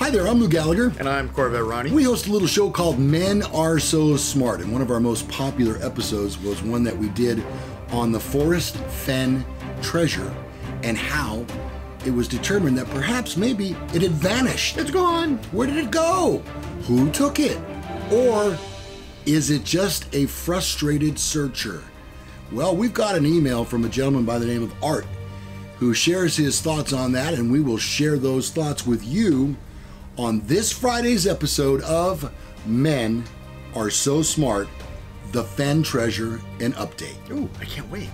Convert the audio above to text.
Hi there, I'm Lou Gallagher. And I'm Corvette Ronnie. We host a little show called Men Are So Smart, and one of our most popular episodes was one that we did on the Forrest Fenn treasure and how it was determined that perhaps maybe it had vanished. It's gone. Where did it go? Who took it? Or is it just a frustrated searcher? Well, we've got an email from a gentleman by the name of Art who shares his thoughts on that, and we will share those thoughts with you on this Friday's episode of Men Are So Smart, the Fenn Treasure and Update. Ooh, I can't wait.